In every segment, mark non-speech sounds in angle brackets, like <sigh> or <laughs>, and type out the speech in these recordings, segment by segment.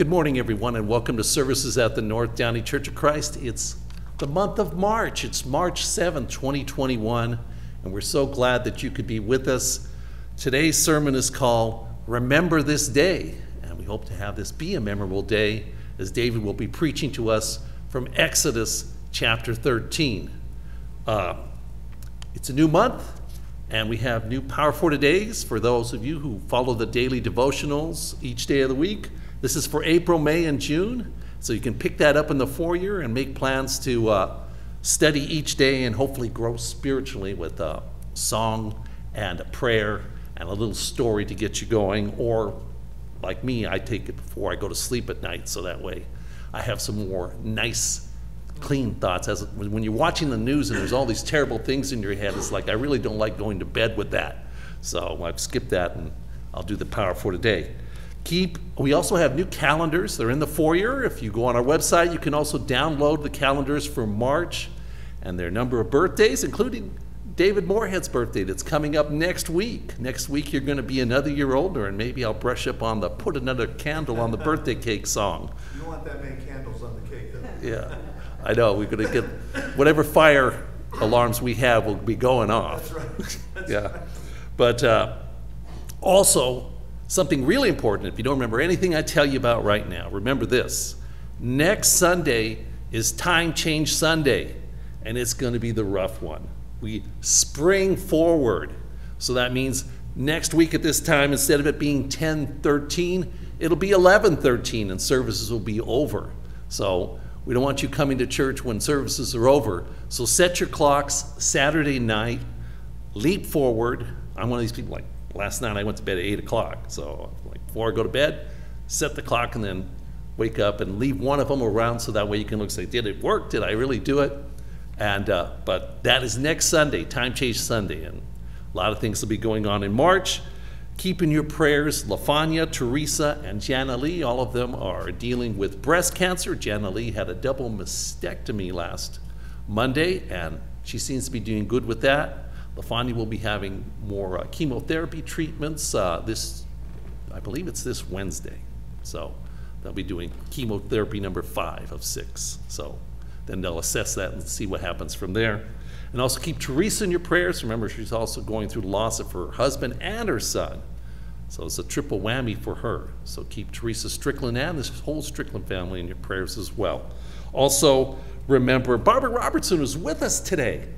Good morning, everyone, and welcome to services at the North Downey Church of Christ. It's the month of March. It's March 7th, 2021, and we're so glad that you could be with us. Today's sermon is called Remember This Day, and we hope to have this be a memorable day as David will be preaching to us from Exodus chapter 13. Uh, it's a new month, and we have new Power for Todays for those of you who follow the daily devotionals each day of the week. This is for April, May, and June, so you can pick that up in the foyer and make plans to uh, study each day and hopefully grow spiritually with a song and a prayer and a little story to get you going. Or, like me, I take it before I go to sleep at night, so that way I have some more nice clean thoughts. As when you're watching the news and there's all these terrible things in your head, it's like I really don't like going to bed with that. So I've skipped that and I'll do the power for today. Keep. We also have new calendars. They're in the foyer. If you go on our website, you can also download the calendars for March and their number of birthdays, including David Moorhead's birthday that's coming up next week. Next week, you're going to be another year older, and maybe I'll brush up on the put another candle on the birthday cake song. You don't want that many candles on the cake, though. Yeah. I know, we're gonna get, whatever fire alarms we have will be going off. That's right. That's Yeah. right. But uh, also, something really important, if you don't remember anything I tell you about right now, remember this. Next Sunday is Time Change Sunday, and it's going to be the rough one. We spring forward. So that means next week at this time, instead of it being 10:13, it'll be 11:13, and services will be over. So we don't want you coming to church when services are over. So set your clocks Saturday night, leap forward. I'm one of these people like last night I went to bed at eight o'clock. So like before I go to bed, set the clock and then wake up and leave one of them around so that way you can look say, did it work? Did I really do it? And uh, but that is next Sunday, Time Change Sunday, and a lot of things will be going on in March. Keep in your prayers Lafanya, Teresa, and Jana Lee. All of them are dealing with breast cancer. Jana Lee had a double mastectomy last Monday, and she seems to be doing good with that. Lafanya will be having more uh, chemotherapy treatments uh, this, I believe it's this Wednesday. So they'll be doing chemotherapy number five of six. So then they'll assess that and see what happens from there. And also keep Teresa in your prayers. Remember, she's also going through loss of her husband and her son. So it's a triple whammy for her. So keep Teresa Strickland and this whole Strickland family in your prayers as well. Also, remember Barbara Robertson is with us today.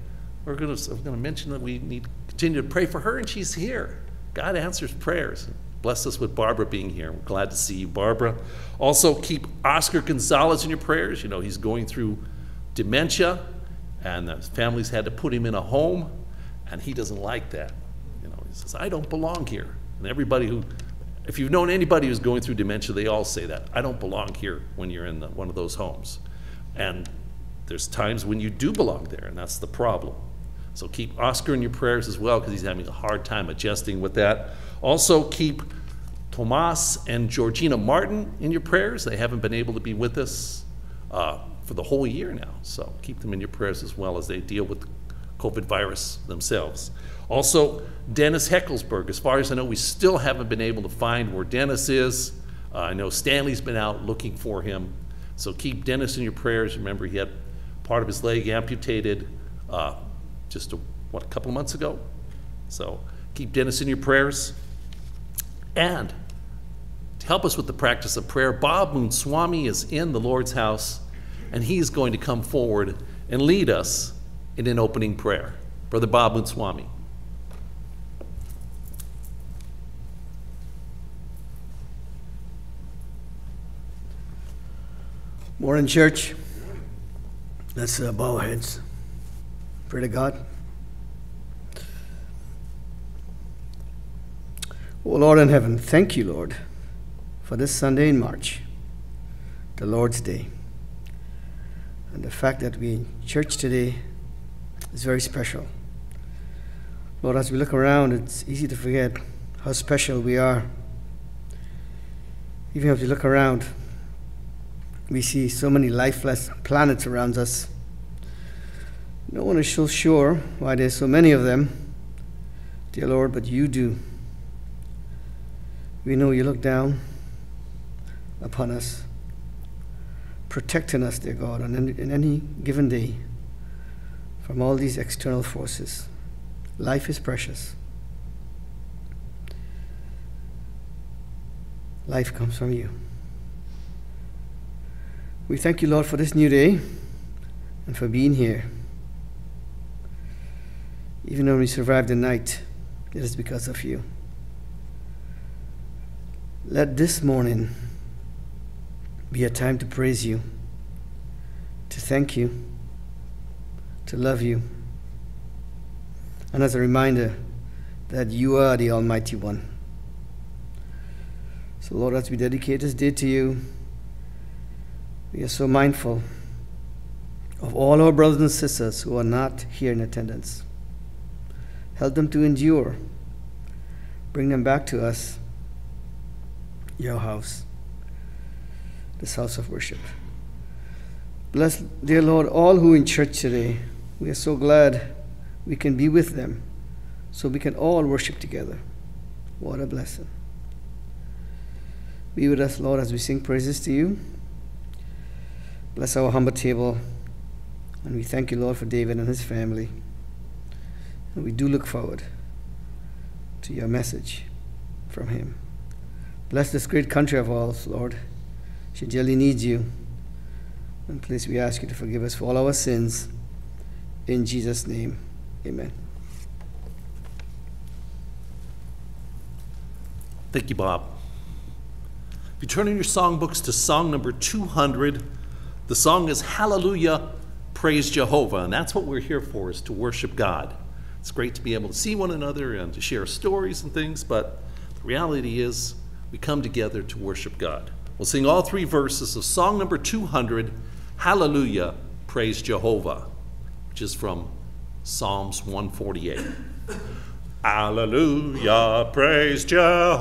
We're going to, going to mention that we need to continue to pray for her, and she's here. God answers prayers. Bless us with Barbara being here. We're glad to see you, Barbara. Also, keep Oscar Gonzalez in your prayers. You know, he's going through dementia, and the family's had to put him in a home, and he doesn't like that. You know, he says, I don't belong here. And everybody who, if you've known anybody who's going through dementia, they all say that. I don't belong here when you're in the, one of those homes. And there's times when you do belong there, and that's the problem. So keep Oscar in your prayers as well, because he's having a hard time adjusting with that. Also, keep Tomas and Georgina Martin in your prayers. They haven't been able to be with us uh, for the whole year now. So keep them in your prayers as well as they deal with COVID virus themselves. Also, Dennis Heckelsberg. As far as I know, we still haven't been able to find where Dennis is. Uh, I know Stanley's been out looking for him. So keep Dennis in your prayers. Remember, he had part of his leg amputated uh, just a, what a couple months ago. So keep Dennis in your prayers. And to help us with the practice of prayer, Bob Moonswami is in the Lord's house, and he is going to come forward and lead us in an opening prayer. Brother Bob Moonswami. Morning, church. Let's uh, bow heads. Pray to God. Oh, Lord in heaven, thank you, Lord, for this Sunday in March, the Lord's Day. And the fact that we in church today is very special. Lord, as we look around, it's easy to forget how special we are. Even if you look around, we see so many lifeless planets around us. No one is so sure why there's so many of them, dear Lord, but you do. We know you look down upon us, protecting us, dear God, on any, in any given day from all these external forces. Life is precious. Life comes from you. We thank you, Lord, for this new day and for being here. Even though we survived the night, it is because of you. Let this morning be a time to praise you, to thank you, to love you, and as a reminder that you are the Almighty One. So, Lord, as we dedicate this day to you, we are so mindful of all our brothers and sisters who are not here in attendance. Help them to endure. Bring them back to us, your house, this house of worship. Bless, dear Lord, all who in church today. We are so glad we can be with them so we can all worship together. What a blessing. Be with us, Lord, as we sing praises to you. Bless our humble table. And we thank you, Lord, for David and his family. And we do look forward to your message from him. Bless this great country of ours, Lord. She dearly needs you. And please, we ask you to forgive us for all our sins. In Jesus' name, amen. Thank you, Bob. If you turn in your songbooks to song number 200, the song is Hallelujah, Praise Jehovah. And that's what we're here for, is to worship God. It's great to be able to see one another and to share stories and things, but the reality is we come together to worship God. We'll sing all three verses of song number 200, Hallelujah, Praise Jehovah, which is from Psalms 148. Hallelujah, praise Jehovah,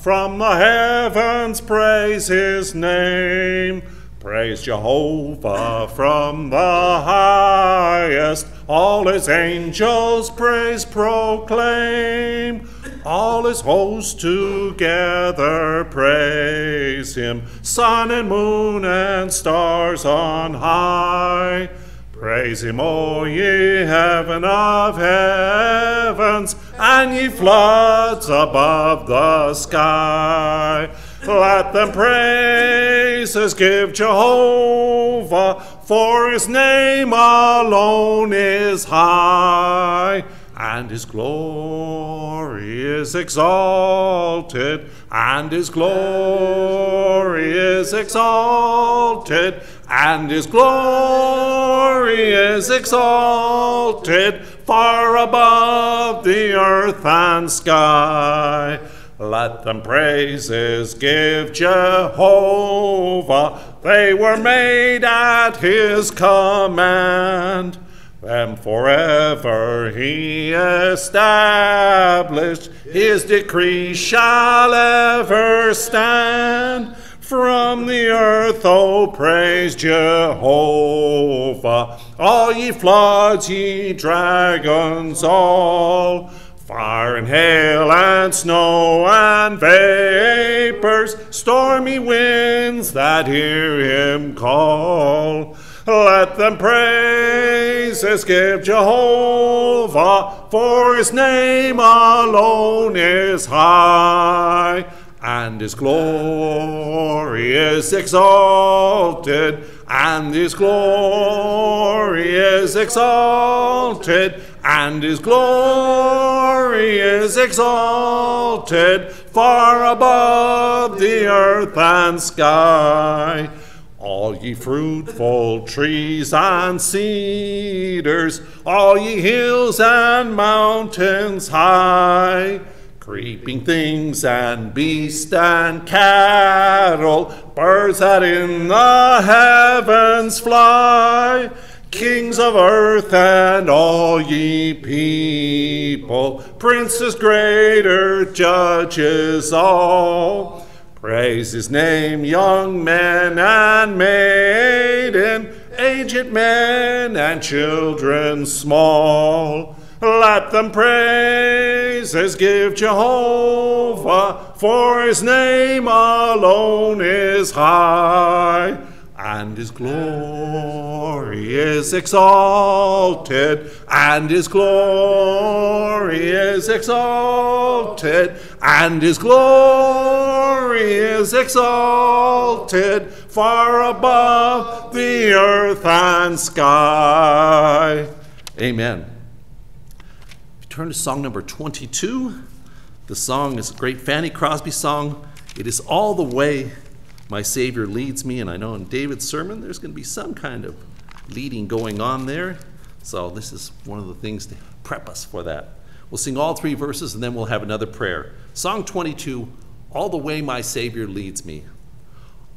from the heavens praise his name. Praise Jehovah from the highest, all his angels praise proclaim. All his hosts together praise him, sun and moon and stars on high. Praise him, O ye heaven of heavens, and ye floods above the sky. Let them praises give Jehovah, for his name alone is high, and his glory is exalted, and his glory is exalted, and his glory is exalted far above the earth and sky. Let them praises give Jehovah. They were made at his command. Them forever he established. His decree shall ever stand. From the earth, oh, praise Jehovah. All ye floods, ye dragons, all. Fire and hail and snow and vapors, stormy winds that hear him call. Let them praises give Jehovah, for his name alone is high, and his glory is exalted, and his glory is exalted and his glory is exalted far above the earth and sky. All ye fruitful trees and cedars, all ye hills and mountains high, creeping things and beasts and cattle, birds that in the heavens fly kings of earth and all ye people, princes greater, judges all. Praise his name, young men and maiden, aged men and children small. Let them praises give Jehovah, for his name alone is high, and his glory is exalted, and his glory is exalted, and his glory is exalted far above the earth and sky. Amen. Turn to song number 22. The song is a great Fanny Crosby song. It is All the Way My Savior Leads Me. And I know in David's sermon there's going to be some kind of leading going on there. So this is one of the things to prep us for that. We'll sing all three verses and then we'll have another prayer. Song 22 All the Way My Savior Leads Me.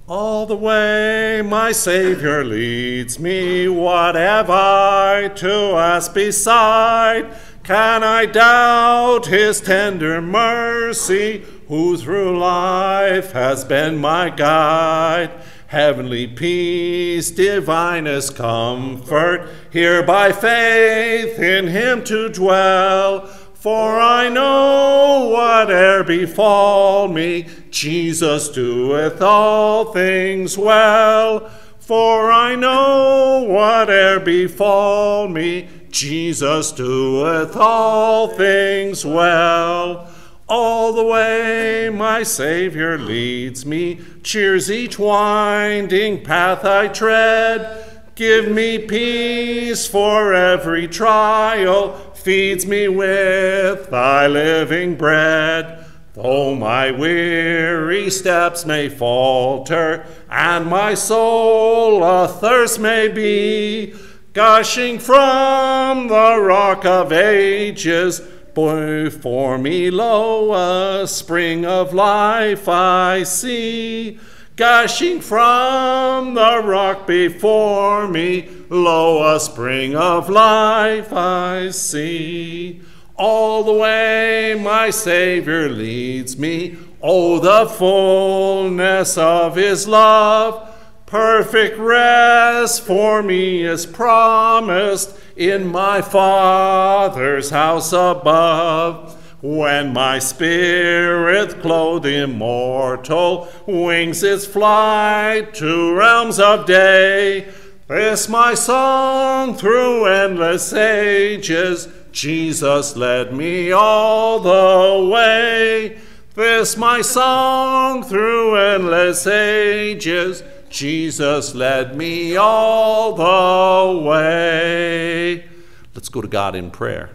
All the way my Savior leads me, what have I to ask beside? Can I doubt his tender mercy, who through life has been my guide? Heavenly peace, divinest comfort, here by faith in him to dwell. For I know whate'er befall me, Jesus doeth all things well. For I know whate'er befall me, Jesus doeth all things well. All the way my Savior leads me, cheers each winding path I tread. Give me peace for every trial, feeds me with thy living bread. Though my weary steps may falter, and my soul athirst may be, gushing from the rock of ages, before me, lo, a spring of life I see. Gushing from the rock before me, lo, a spring of life I see. All the way my Savior leads me, oh, the fullness of his love. Perfect rest for me is promised in my Father's house above. When my spirit, clothed immortal, wings its flight to realms of day, this my song through endless ages, Jesus led me all the way. This my song through endless ages, Jesus led me all the way. Let's go to God in prayer.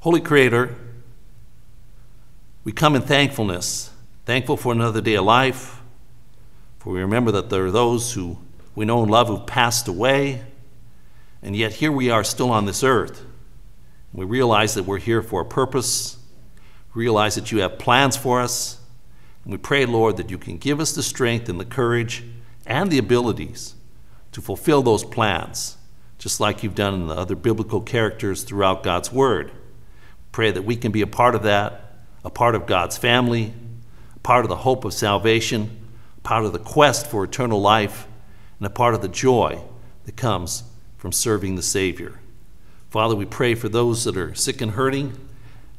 Holy Creator, we come in thankfulness, thankful for another day of life, for we remember that there are those who we know and love who've passed away, and yet here we are still on this earth. We realize that we're here for a purpose, realize that you have plans for us, we pray, Lord, that you can give us the strength and the courage and the abilities to fulfill those plans, just like you've done in the other biblical characters throughout God's Word. Pray that we can be a part of that, a part of God's family, a part of the hope of salvation, part of the quest for eternal life, and a part of the joy that comes from serving the Savior. Father, we pray for those that are sick and hurting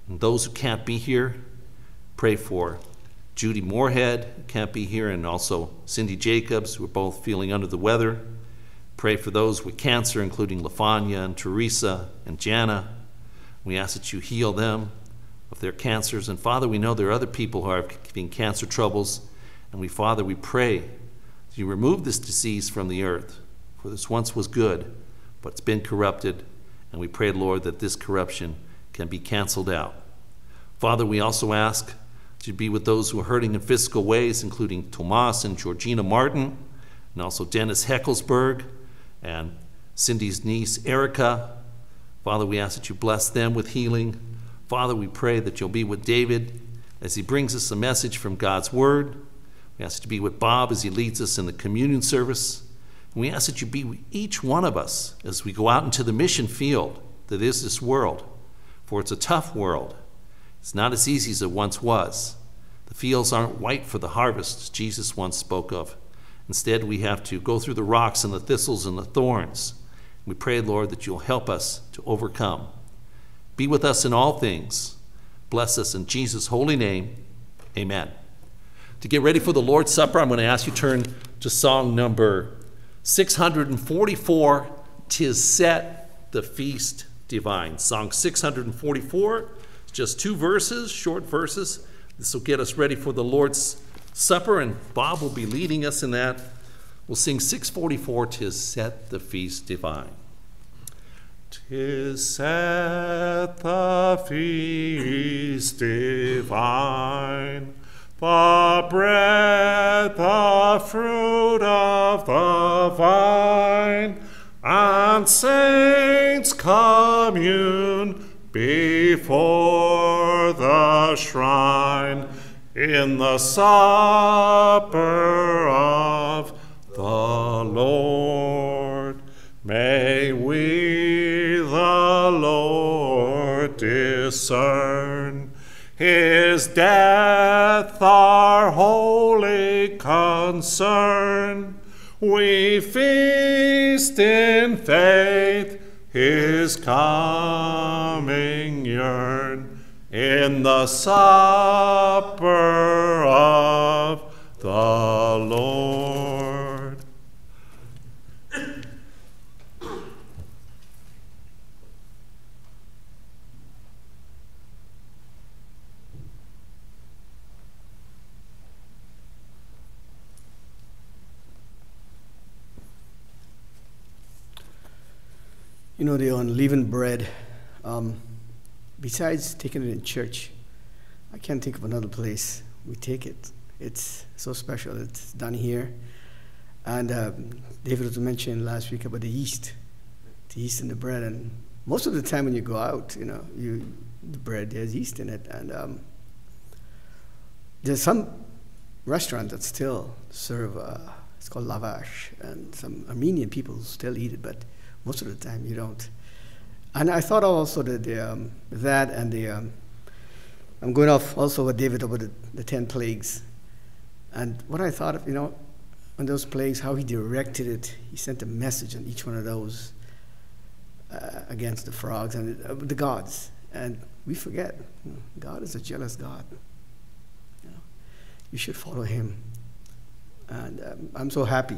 and those who can't be here. Pray for Judy Moorhead, can't be here, and also Cindy Jacobs, who are both feeling under the weather. Pray for those with cancer, including Lafanya and Teresa and Jana. We ask that you heal them of their cancers. And Father, we know there are other people who are having cancer troubles. And we, Father, we pray that you remove this disease from the earth. For this once was good, but it's been corrupted. And we pray, Lord, that this corruption can be canceled out. Father, we also ask to be with those who are hurting in physical ways, including Tomas and Georgina Martin, and also Dennis Heckelsberg and Cindy's niece, Erica. Father, we ask that you bless them with healing. Father, we pray that you'll be with David as he brings us a message from God's Word. We ask that you be with Bob as he leads us in the communion service. And we ask that you be with each one of us as we go out into the mission field that is this world. For it's a tough world. It's not as easy as it once was. The fields aren't white for the harvest, as Jesus once spoke of. Instead, we have to go through the rocks and the thistles and the thorns. We pray, Lord, that you'll help us to overcome. Be with us in all things. Bless us in Jesus' holy name. Amen. To get ready for the Lord's Supper, I'm going to ask you to turn to song number 644 Tis Set the Feast Divine. Song 644, just two verses, short verses. This will get us ready for the Lord's Supper, and Bob will be leading us in that. We'll sing 644 Tis Set the Feast Divine. Tis set the feast divine, the bread, the fruit of the vine, and saints commune before the shrine in the supper of the Lord. May we the Lord discern. His death our holy concern. We feast in faith, his coming yearn. In the supper of the Lord. You know, the unleavened bread, um, besides taking it in church, I can't think of another place we take it. It's so special. It's done here. And um, David was mentioning last week about the yeast, the yeast in the bread. And most of the time when you go out, you know, you, the bread, there's yeast in it. And um, there's some restaurants that still serve, uh, it's called lavash, and some Armenian people still eat it, but most of the time you don't. And I thought also that the, um, that and the, um, I'm going off also with David about the, the 10 plagues. And what I thought of, you know, on those plagues, how he directed it, he sent a message on each one of those uh, against the frogs and uh, the gods. And we forget, you know, God is a jealous God. You, know, you should follow him. And um, I'm so happy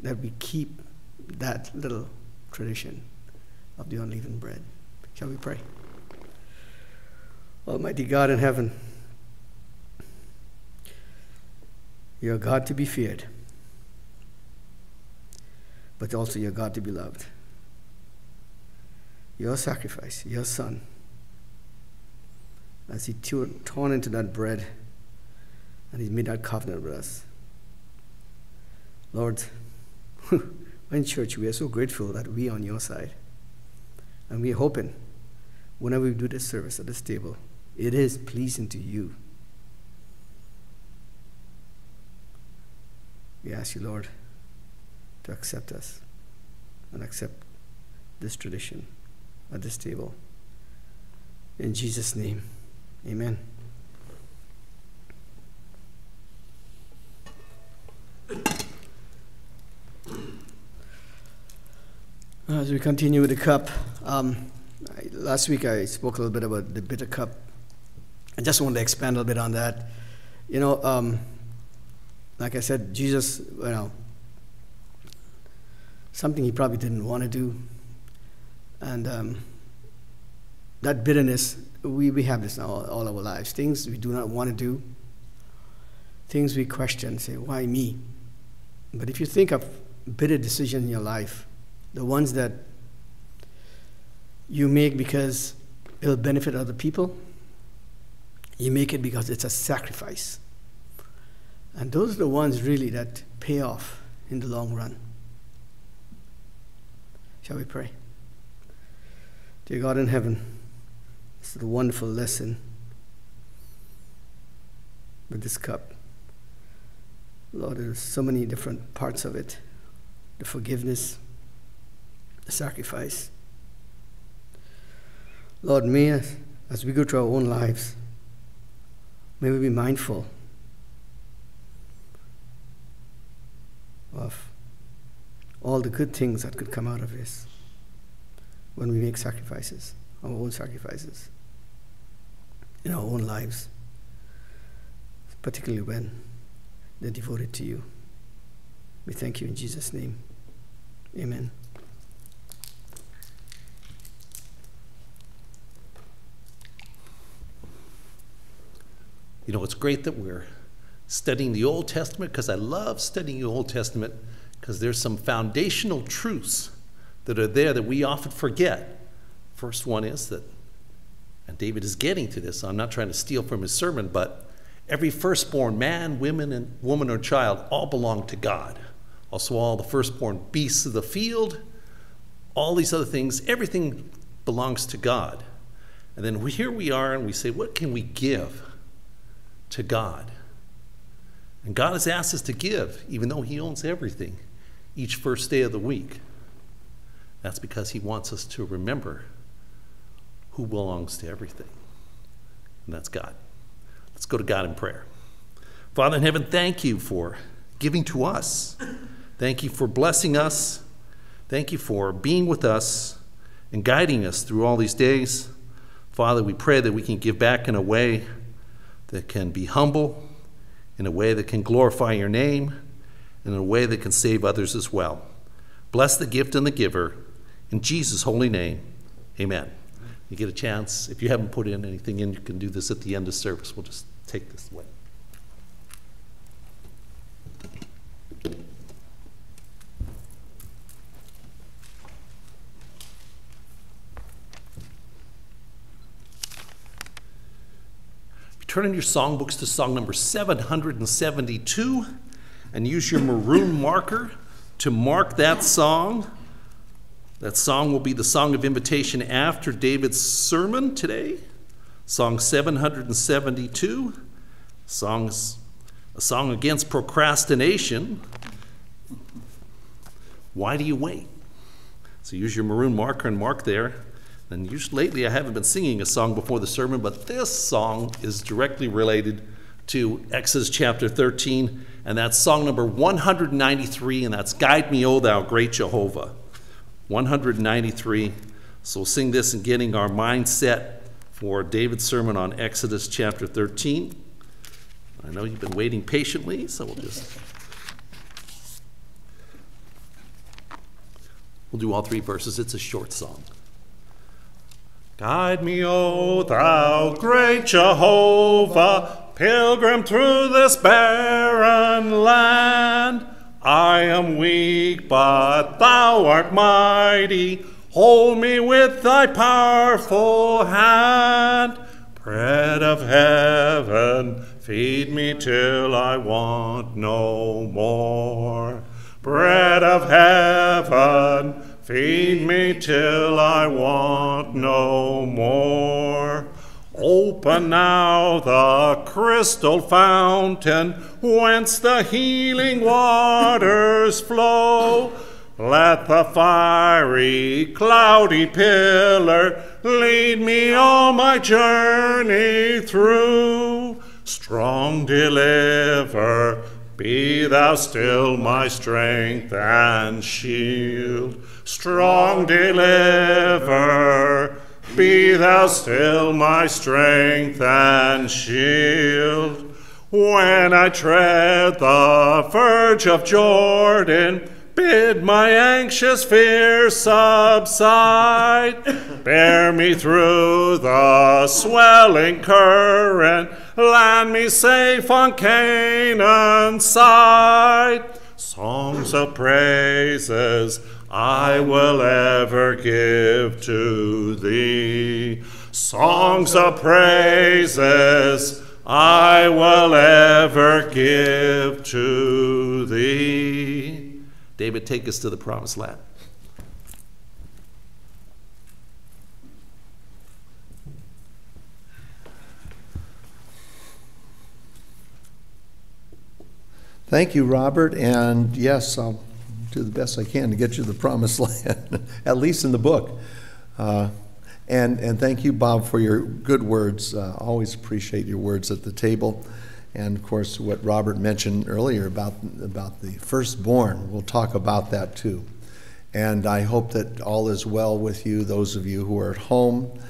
that we keep that little tradition of the unleavened bread. Shall we pray? Almighty God in heaven, you're God to be feared, but also you're God to be loved. Your sacrifice, your Son, as He torn into that bread and He made that covenant with us. Lord, <laughs> in church, we are so grateful that we are on your side. And we're hoping whenever we do this service at this table, it is pleasing to you. We ask you, Lord, to accept us and accept this tradition at this table. In Jesus' name, amen. <laughs> As we continue with the cup, um, I, last week I spoke a little bit about the bitter cup. I just wanted to expand a little bit on that. You know, um, like I said, Jesus, you know, something he probably didn't want to do. And um, that bitterness, we, we have this now all, all our lives. Things we do not want to do, things we question, say, why me? But if you think of bitter decisions in your life, the ones that you make because it'll benefit other people, you make it because it's a sacrifice. And those are the ones really that pay off in the long run. Shall we pray? Dear God in heaven, this is a wonderful lesson with this cup. Lord, there's so many different parts of it the forgiveness, the sacrifice. Lord, may us, as we go through our own lives, may we be mindful of all the good things that could come out of this when we make sacrifices our own sacrifices in our own lives, particularly when they're devoted to you. We thank you in Jesus' name. Amen. You know, it's great that we're studying the Old Testament because I love studying the Old Testament because there's some foundational truths that are there that we often forget. First one is that, and David is getting to this, I'm not trying to steal from his sermon, but every firstborn man, woman, and woman or child all belong to God. Also, all the firstborn beasts of the field, all these other things, everything belongs to God. And then here we are, and we say, what can we give to God? And God has asked us to give, even though He owns everything, each first day of the week. That's because He wants us to remember who belongs to everything, and that's God. Let's go to God in prayer. Father in heaven, thank you for giving to us. Thank you for blessing us. Thank you for being with us and guiding us through all these days. Father, we pray that we can give back in a way that can be humble, in a way that can glorify your name, and in a way that can save others as well. Bless the gift and the giver. In Jesus' holy name, amen. You get a chance. If you haven't put in anything in, you can do this at the end of service. We'll just take this away. Turn in your songbooks to song number 772 and use your maroon marker to mark that song. That song will be the song of invitation after David's sermon today. Song 772. Songs, a song against procrastination. Why do you wait? So use your maroon marker and mark there. And usually, lately, I haven't been singing a song before the sermon, but this song is directly related to Exodus chapter 13, and that's song number 193, and that's Guide Me, O Thou Great Jehovah. 193. So we'll sing this and getting our mind set for David's sermon on Exodus chapter 13. I know you've been waiting patiently, so we'll just. We'll do all three verses. It's a short song. Guide me, O thou great Jehovah, pilgrim through this barren land. I am weak, but thou art mighty. Hold me with thy powerful hand. Bread of heaven, feed me till I want no more. Bread of heaven, Feed me till I want no more. Open now the crystal fountain whence the healing waters flow. Let the fiery, cloudy pillar lead me on my journey through. Strong deliver, be thou still my strength and shield strong deliver. Be thou still my strength and shield. When I tread the verge of Jordan, bid my anxious fears subside. Bear me through the swelling current, land me safe on Canaan's side. Songs of praises I will ever give to thee. Songs of praises I will ever give to thee. David, take us to the promised land. Thank you, Robert. And yes, I'll do the best I can to get you the promised <laughs> land, at least in the book. Uh, and, and thank you, Bob, for your good words. Uh, always appreciate your words at the table. And of course, what Robert mentioned earlier about, about the firstborn, we'll talk about that too. And I hope that all is well with you, those of you who are at home.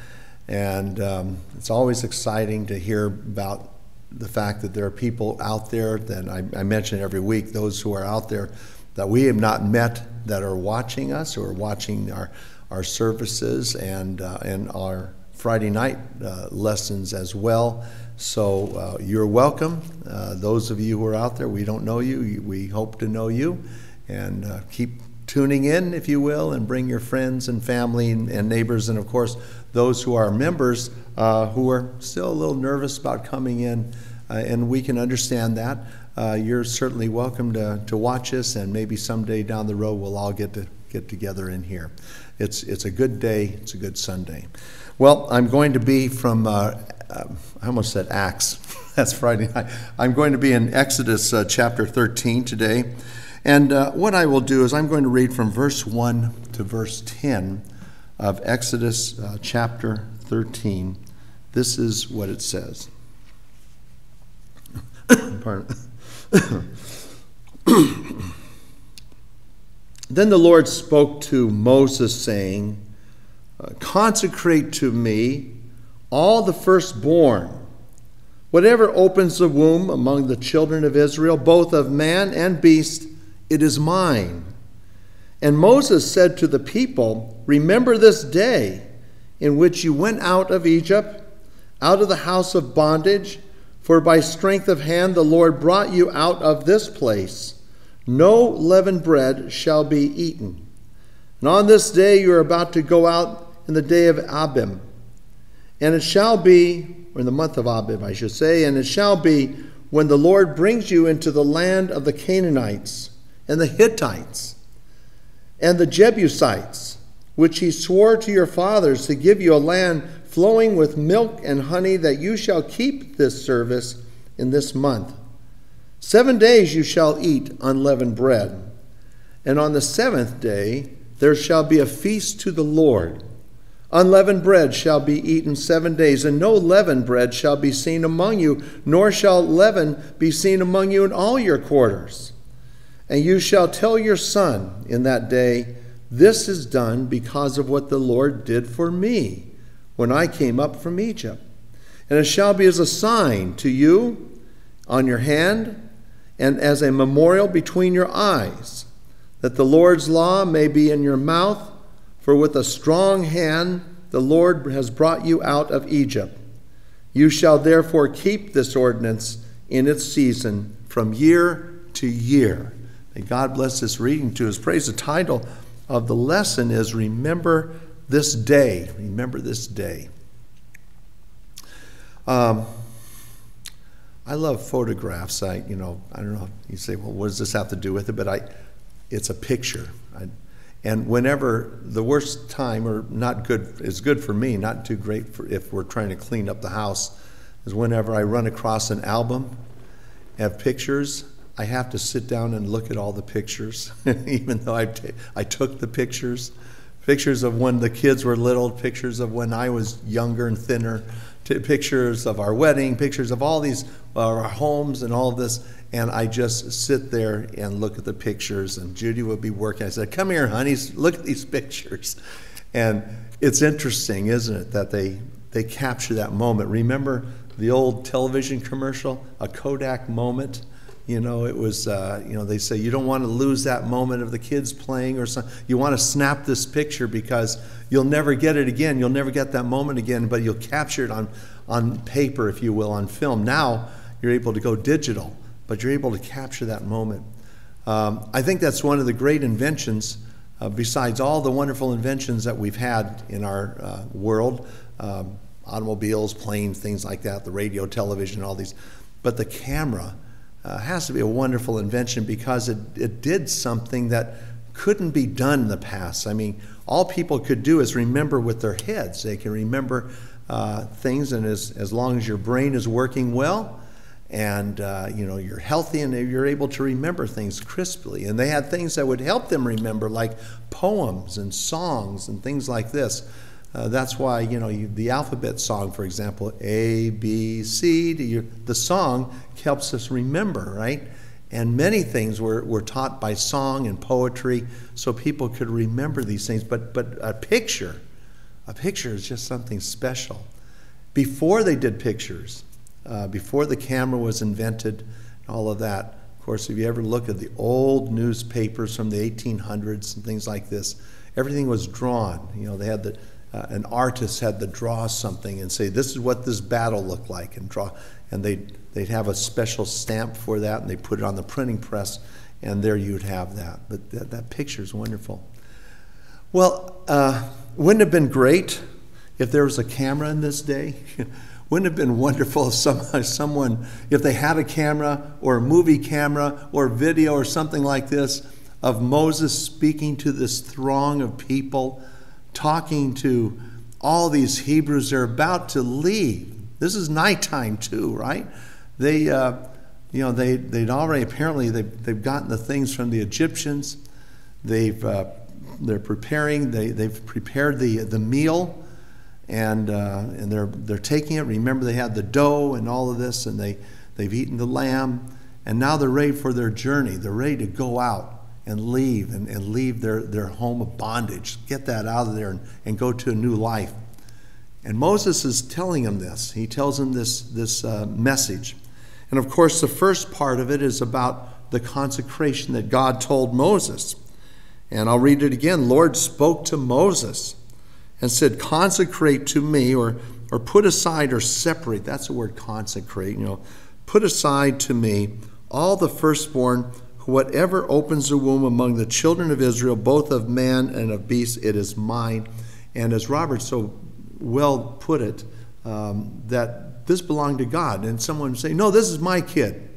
And um, it's always exciting to hear about the fact that there are people out there that I, I mention every week, those who are out there that we have not met that are watching us or watching our, our services and, uh, and our Friday night uh, lessons as well. So uh, you're welcome. Uh, those of you who are out there, we don't know you. We hope to know you. And uh, keep tuning in, if you will, and bring your friends and family and, and neighbors, and of course, those who are members uh, who are still a little nervous about coming in. And we can understand that. Uh, you're certainly welcome to, to watch us, and maybe someday down the road we'll all get to get together in here. It's, it's a good day, it's a good Sunday. Well, I'm going to be from, uh, uh, I almost said Acts. <laughs> That's Friday night. I'm going to be in Exodus uh, chapter 13 today. And uh, what I will do is I'm going to read from verse 1 to verse 10 of Exodus uh, chapter 13. This is what it says. <coughs> Pardon. <coughs> then the Lord spoke to Moses, saying, uh, Consecrate to me all the firstborn, whatever opens the womb among the children of Israel, both of man and beast, it is mine. And Moses said to the people, Remember this day in which you went out of Egypt, out of the house of bondage, for by strength of hand the Lord brought you out of this place. No leavened bread shall be eaten. And on this day you are about to go out in the day of Abim. And it shall be, or in the month of Abib, I should say, and it shall be when the Lord brings you into the land of the Canaanites and the Hittites and the Jebusites, which he swore to your fathers to give you a land flowing with milk and honey, that you shall keep this service in this month. Seven days you shall eat unleavened bread, and on the seventh day there shall be a feast to the Lord. Unleavened bread shall be eaten seven days, and no leavened bread shall be seen among you, nor shall leaven be seen among you in all your quarters. And you shall tell your son in that day, This is done because of what the Lord did for me when I came up from Egypt. And it shall be as a sign to you on your hand and as a memorial between your eyes, that the Lord's law may be in your mouth, for with a strong hand the Lord has brought you out of Egypt. You shall therefore keep this ordinance in its season from year to year. May God bless this reading to us. Praise the title of the lesson is Remember this day. Remember this day. Um, I love photographs. I, you know, I don't know. You say, well, what does this have to do with it? But I, it's a picture. I, and whenever the worst time, or not good, is good for me, not too great for if we're trying to clean up the house, is whenever I run across an album of pictures. I have to sit down and look at all the pictures, <laughs> even though I, I took the pictures pictures of when the kids were little, pictures of when I was younger and thinner, pictures of our wedding, pictures of all these, uh, our homes and all this. And I just sit there and look at the pictures. And Judy would be working. I said, Come here, honey, look at these <laughs> pictures. And it's interesting, isn't it, that they, they capture that moment. Remember the old television commercial, a Kodak moment? You know, it was, uh, you know, they say you don't want to lose that moment of the kids playing or something. You want to snap this picture because you'll never get it again. You'll never get that moment again, but you'll capture it on, on paper, if you will, on film. Now you're able to go digital, but you're able to capture that moment. Um, I think that's one of the great inventions, uh, besides all the wonderful inventions that we've had in our uh, world um, automobiles, planes, things like that, the radio, television, all these. But the camera uh, has to be a wonderful invention because it, it did something that couldn't be done in the past. I mean, all people could do is remember with their heads. They can remember uh, things, and as, as long as your brain is working well, and uh, you know you're healthy and you're able to remember things crisply and they had things that would help them remember like poems and songs and things like this uh, that's why you know you, the alphabet song, for example, A, B, C. The song helps us remember, right? and many things were, were taught by song and poetry so people could remember these things. But, but a picture, a picture is just something special. Before they did pictures, uh, before the camera was invented, all of that, of course, if you ever look at the old newspapers from the 1800s and things like this, everything was drawn. You know, they had the, uh, an artist had to draw something and say, this is what this battle looked like, and draw, and they'd, they'd have a special stamp for that, and they put it on the printing press, and there you'd have that. But that, that picture is wonderful. Well, uh, wouldn't it have been great if there was a camera in this day? <laughs> wouldn't it have been wonderful if some, <laughs> someone, if they had a camera or a movie camera or video or something like this of Moses speaking to this throng of people, talking to all these Hebrews, they're about to leave. This is nighttime too, right? They, uh, you know, they, they'd already, apparently, they've, they've gotten the things from the Egyptians. They've, uh, they're preparing, they, they've prepared the, the meal and, uh, and they're, they're taking it. Remember, they had the dough and all of this, and they, they've eaten the lamb, and now they're ready for their journey. They're ready to go out and leave and, and leave their, their home of bondage, get that out of there and, and go to a new life. And Moses is telling him this. He tells him this, this uh, message. And of course, the first part of it is about the consecration that God told Moses. And I'll read it again. Lord spoke to Moses and said, Consecrate to me, or, or put aside or separate. That's the word consecrate, you know. Put aside to me all the firstborn, whatever opens the womb among the children of Israel, both of man and of beast, it is mine. And as Robert so well put it, um, that this belonged to God. And someone say, No, this is my kid.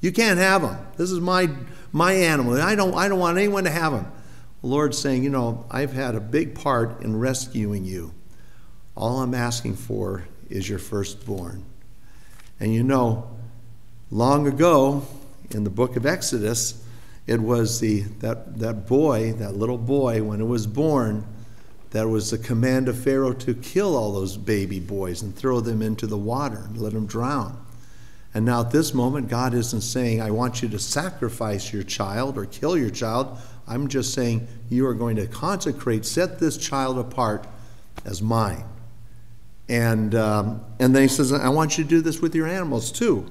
You can't have him. This is my, my animal. I don't, I don't want anyone to have him. The Lord's saying, You know, I've had a big part in rescuing you. All I'm asking for is your firstborn. And you know, long ago in the book of Exodus, it was the, that, that boy, that little boy, when it was born, that was the command of Pharaoh to kill all those baby boys and throw them into the water and let them drown. And now at this moment, God isn't saying, I want you to sacrifice your child or kill your child. I'm just saying, you are going to consecrate, set this child apart as mine. And, um, and then he says, I want you to do this with your animals too.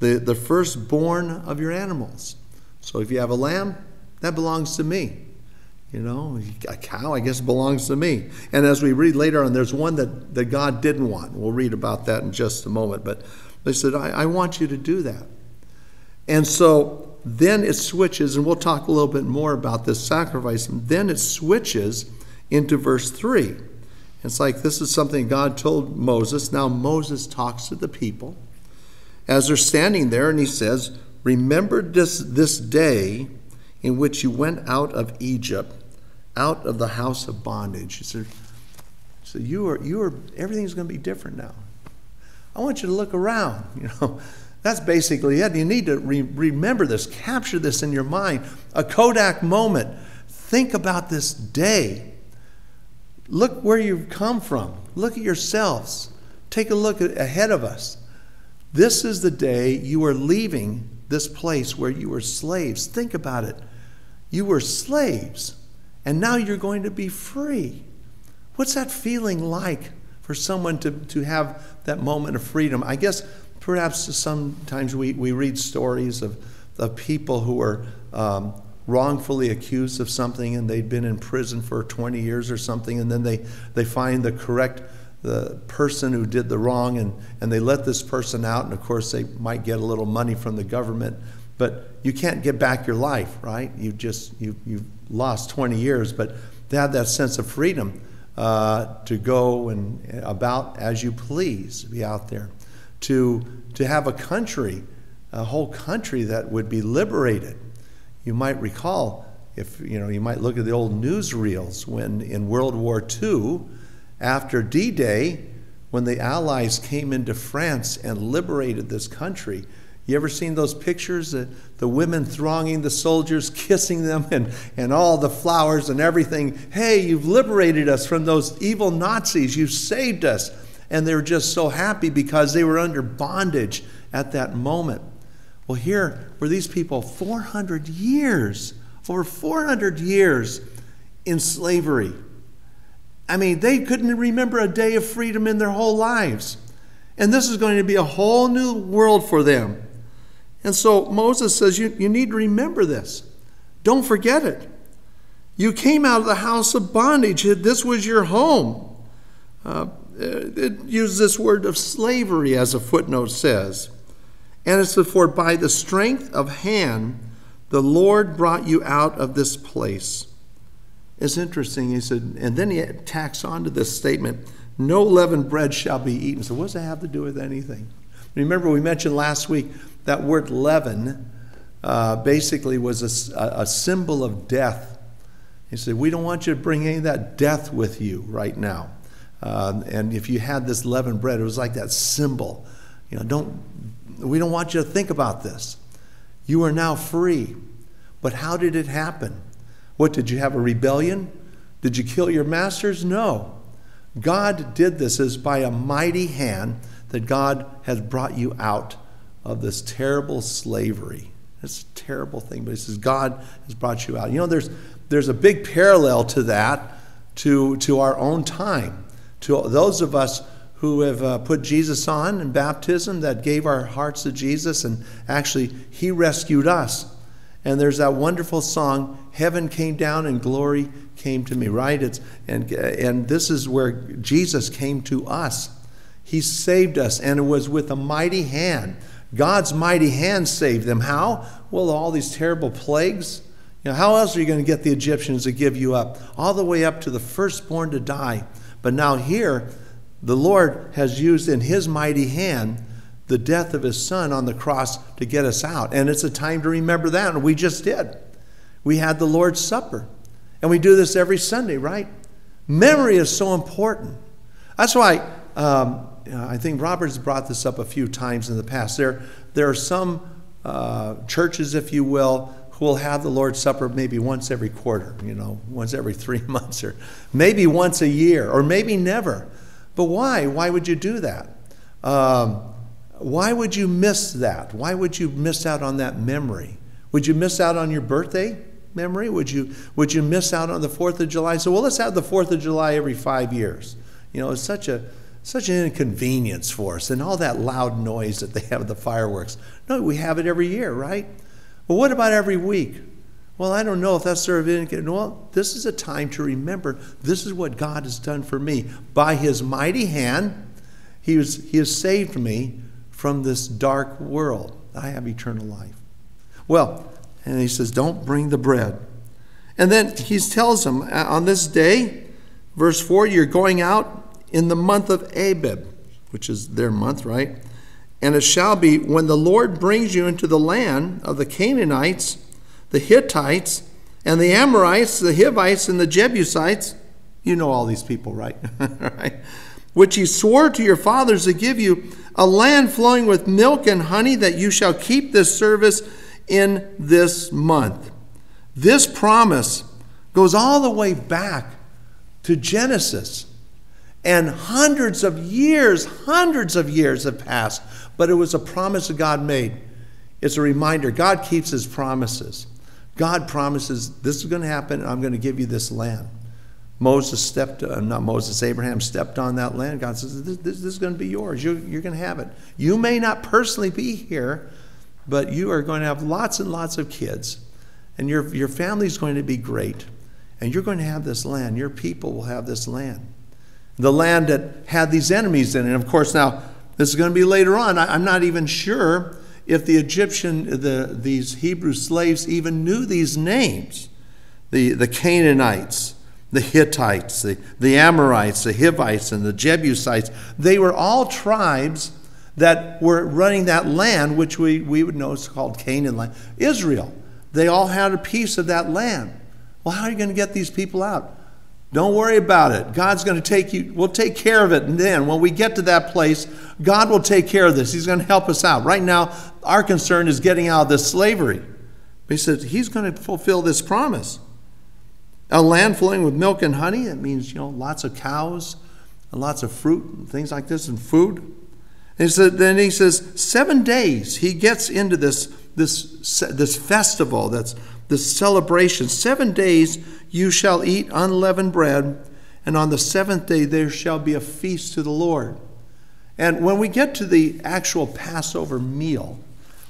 The, the firstborn of your animals. So if you have a lamb, that belongs to me. You know, a cow, I guess, belongs to me. And as we read later on, there's one that, that God didn't want. We'll read about that in just a moment. But they said, I, I want you to do that. And so then it switches, and we'll talk a little bit more about this sacrifice. And then it switches into verse 3. It's like this is something God told Moses. Now Moses talks to the people as they're standing there, and he says, Remember this, this day in which you went out of Egypt, out of the house of bondage. He said, so you are, you are, everything's going to be different now. I want you to look around. <laughs> You know, that's basically it. You need to re- remember this, capture this in your mind. A Kodak moment. Think about this day. Look where you've come from. Look at yourselves. Take a look at, ahead of us. This is the day you are leaving this place where you were slaves. Think about it. You were slaves, and now you're going to be free. What's that feeling like for someone to, to have that moment of freedom? I guess perhaps sometimes we, we read stories of, of people who were um, wrongfully accused of something and they'd been in prison for 20 years or something, and then they, they find the correct the person who did the wrong and, and they let this person out and of course they might get a little money from the government but you can't get back your life, right? You just you you've lost 20 years, but to have that sense of freedom uh, to go and about as you please, be out there, to to have a country, a whole country that would be liberated. You might recall if you know you might look at the old newsreels when in World War II, after D-Day, when the Allies came into France and liberated this country you ever seen those pictures? The, the women thronging the soldiers, kissing them, and, and all the flowers and everything. Hey, you've liberated us from those evil Nazis. You've saved us. And they were just so happy because they were under bondage at that moment. Well, here were these people 400 years, over 400 years in slavery. I mean, they couldn't remember a day of freedom in their whole lives. And this is going to be a whole new world for them. And so Moses says, You, you need to remember this. Don't forget it. You came out of the house of bondage, this was your home. Uh, it uses this word of slavery, as a footnote says. And it's for by the strength of hand, the Lord brought you out of this place. It's interesting. He said, and then he tacks onto this statement no leavened bread shall be eaten. So, what does that have to do with anything? Remember, we mentioned last week that word leaven uh, basically was a, a, symbol of death. He said, We don't want you to bring any of that death with you right now. Uh, and if you had this leavened bread, it was like that symbol. You know, don't, we don't want you to think about this. You are now free. But how did it happen? What, did you have a rebellion? Did you kill your masters? No. God did this as by a mighty hand that God has brought you out of this terrible slavery. It's a terrible thing, but he says God has brought you out. You know, there's there's a big parallel to that, to to our own time, to those of us who have uh, put Jesus on in baptism, that gave our hearts to Jesus, and actually He rescued us. And there's that wonderful song, Heaven Came Down and Glory Came to Me, right? It's, and, and this is where Jesus came to us. He saved us, and it was with a mighty hand. God's mighty hand saved them. How? Well, all these terrible plagues. You know, how else are you going to get the Egyptians to give you up? All the way up to the firstborn to die. But now here, the Lord has used in his mighty hand the death of his son on the cross to get us out. And it's a time to remember that. And we just did. We had the Lord's Supper. And we do this every Sunday, right? Memory is so important. That's why um, I think Robert's brought this up a few times in the past. There, there are some uh, churches, if you will, who will have the Lord's Supper maybe once every quarter, you know, once every <laughs> three months, or maybe once a year, or maybe never. But why? Why would you do that? Um, why would you miss that? Why would you miss out on that memory? Would you miss out on your birthday memory? Would you, would you miss out on the 4th of July? So, well, let's have the 4th of July every five years. You know, it's such a, such an inconvenience for us and all that loud noise that they have at the fireworks. No, we have it every year, right? Well, what about every week? Well, I don't know if that's sort of indicating. Well, this is a time to remember this is what God has done for me. By his mighty hand, he, was, he has saved me from this dark world. I have eternal life. Well, and he says, Don't bring the bread. And then he tells them, uh, On this day, verse 4, you're going out in the month of Abib, which is their month, right? And it shall be when the Lord brings you into the land of the Canaanites, the Hittites, and the Amorites, the Hivites, and the Jebusites. You know all these people, right? <laughs> right? Which he swore to your fathers to give you a land flowing with milk and honey, that you shall keep this service in this month. This promise goes all the way back to Genesis. And hundreds of years, hundreds of years have passed, but it was a promise that God made. It's a reminder God keeps his promises. God promises this is going to happen, and I'm going to give you this land. Moses stepped, uh, not Moses, Abraham stepped on that land. God says, This, this, this is going to be yours. You're, you're going to have it. You may not personally be here, but you are going to have lots and lots of kids, and your, your family is going to be great, and you're going to have this land. Your people will have this land. The land that had these enemies in it. And of course, now, this is going to be later on. I, I'm not even sure if the Egyptian, the, these Hebrew slaves even knew these names the, the Canaanites, the Hittites, the, the Amorites, the Hivites, and the Jebusites. They were all tribes that were running that land, which we, we would know is called Canaan land, Israel. They all had a piece of that land. Well, how are you going to get these people out? Don't worry about it. God's going to take you, we'll take care of it. And then when we get to that place, God will take care of this. He's going to help us out. Right now, our concern is getting out of this slavery. But he said he's going to fulfill this promise. A land flowing with milk and honey, that means, you know, lots of cows and lots of fruit and things like this and food. And so then he says, seven days. He gets into this, this, this festival, that's this celebration. Seven days you shall eat unleavened bread, and on the seventh day there shall be a feast to the Lord. And when we get to the actual Passover meal,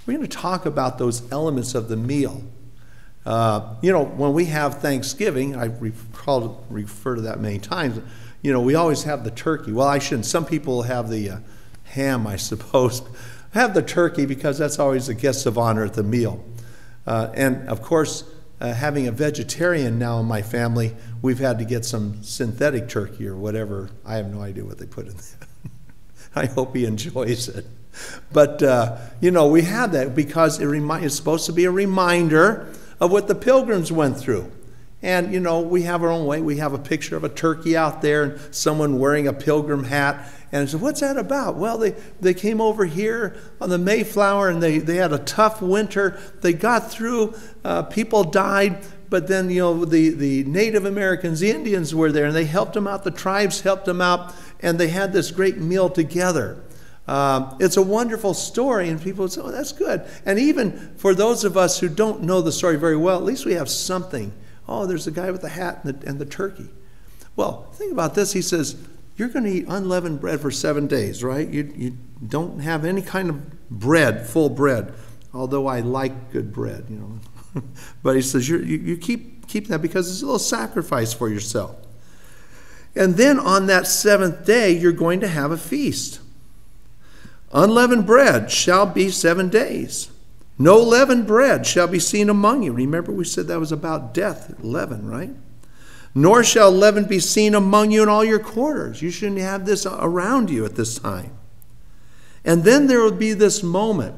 we're going to talk about those elements of the meal. Uh, you know, when we have Thanksgiving, I recall, refer to that many times, you know, we always have the turkey. Well, I shouldn't. Some people have the uh, ham, I <laughs> suppose. have the turkey because that's always a guest of honor at the meal. Uh, and of course, uh, having a vegetarian now in my family, we've had to get some synthetic turkey or whatever. I have no idea what they put in there. <laughs> I hope he enjoys it. But, uh, you know, we have that because it remi- it's supposed to be a reminder of what the pilgrims went through. And, you know, we have our own way. We have a picture of a turkey out there and someone wearing a pilgrim hat. And I said, What's that about? Well, they, they came over here on the Mayflower and they, they had a tough winter. They got through, uh, people died, but then, you know, the, the Native Americans, the Indians were there and they helped them out. The tribes helped them out and they had this great meal together. Um, it's a wonderful story, and people say, oh, that's good. And even for those of us who don't know the story very well, at least we have something. Oh, there's the guy with the hat and the, and the turkey. Well, think about this. He says, You're going to eat unleavened bread for seven days, right? You, you don't have any kind of bread, full bread, although I like good bread, you know. <laughs> but he says, you you, keep, keep that because it's a little sacrifice for yourself. And then on that seventh day, you're going to have a feast. Unleavened bread shall be seven days. No leavened bread shall be seen among you. Remember, we said that was about death, leaven, right? Nor shall leaven be seen among you in all your quarters. You shouldn't have this around you at this time. And then there will be this moment.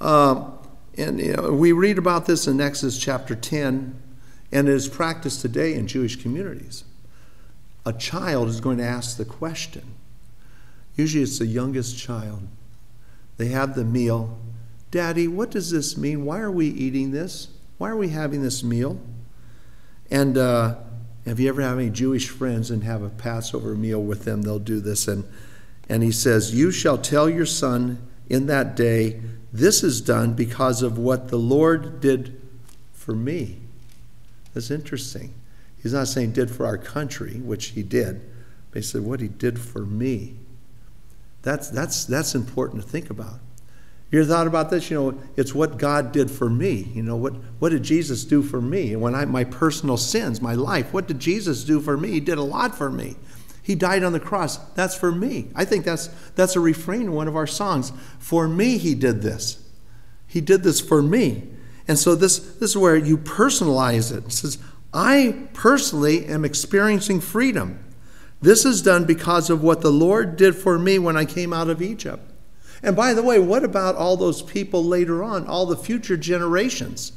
Uh, and you know, we read about this in Exodus chapter 10, and it is practiced today in Jewish communities. A child is going to ask the question Usually it's the youngest child. They have the meal. Daddy, what does this mean? Why are we eating this? Why are we having this meal? And uh, have you ever had any Jewish friends and have a Passover meal with them? They'll do this. And, and he says, You shall tell your son in that day, this is done because of what the Lord did for me. That's interesting. He's not saying did for our country, which he did, but he said what he did for me. That's, that's, that's important to think about. You ever thought about this? You know, it's what God did for me. You know, what, what did Jesus do for me? And when I, my personal sins, my life, what did Jesus do for me? He did a lot for me. He died on the cross. That's for me. I think that's, that's a refrain in one of our songs. For me, he did this. He did this for me. And so this, this is where you personalize it. It says, I personally am experiencing freedom. This is done because of what the Lord did for me when I came out of Egypt. And by the way, what about all those people later on, all the future generations?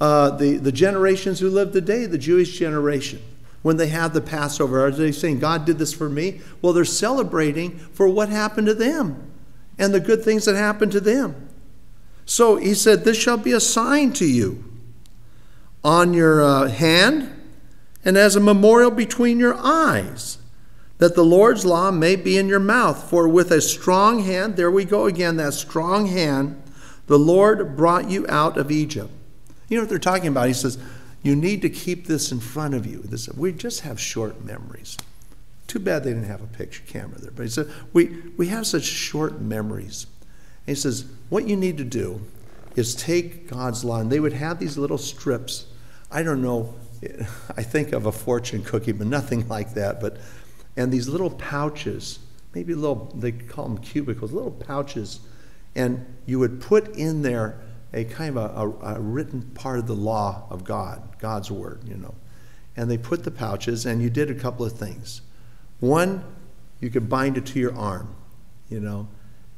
Uh, the, the generations who live today, the Jewish generation, when they have the Passover, are they saying, God did this for me? Well, they're celebrating for what happened to them and the good things that happened to them. So he said, This shall be a sign to you on your uh, hand and as a memorial between your eyes that the Lord's law may be in your mouth. For with a strong hand, there we go again, that strong hand, the Lord brought you out of Egypt. You know what they're talking about? He says, You need to keep this in front of you. This, we just have short memories. Too bad they didn't have a picture camera there. But he said, We, we have such short memories. And he says, What you need to do is take God's law, and they would have these little strips. I don't know, I think of a fortune cookie, but nothing like that. But and these little pouches, maybe little, they call them cubicles, little pouches, and you would put in there a kind of a, a, a, written part of the law of God, God's word, you know. And they put the pouches, and you did a couple of things. One, you could bind it to your arm, you know,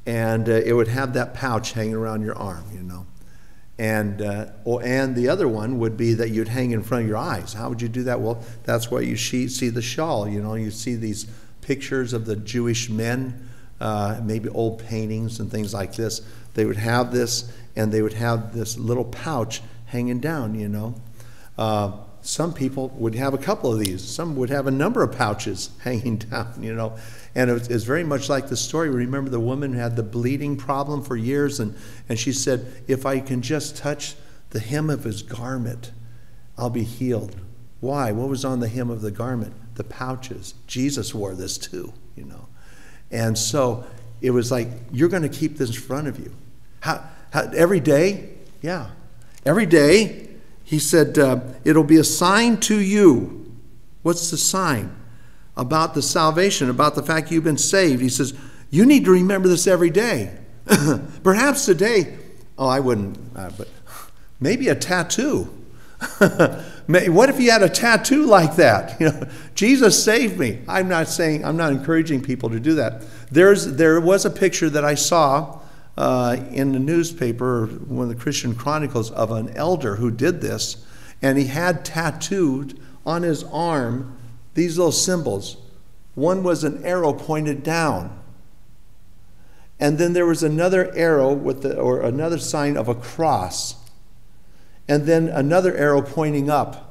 and uh, it would have that pouch hanging around your arm, you know. And, uh, or, and the other one would be that you'd hang in front of your eyes. How would you do that? Well, that's why you see, see the shawl. You know, you see these pictures of the Jewish men, uh, maybe old paintings and things like this. They would have this, and they would have this little pouch hanging down, you know. Uh, some people would have a couple of these. Some would have a number of pouches <laughs> hanging down, you know. And it's it very much like the story. Remember the woman had the bleeding problem for years, and, and she said, If I can just touch the hem of his garment, I'll be healed. Why? What was on the hem of the garment? The pouches. Jesus wore this too, you know. And so it was like, You're going to keep this in front of you. How, how, every day? Yeah. Every day, he said, uh, It'll be a sign to you. What's the sign? About the salvation, about the fact you've been saved. He says, You need to remember this every day. <laughs> Perhaps today, oh, I wouldn't, uh, but maybe a tattoo. <laughs> what if you had a tattoo like that? <laughs> You know, Jesus saved me. I'm not saying, I'm not encouraging people to do that. There's, there was a picture that I saw uh, in the newspaper, one of the Christian Chronicles, of an elder who did this, and he had tattooed on his arm these little symbols. One was an arrow pointed down, and then there was another arrow with the, or another sign of a cross, and then another arrow pointing up.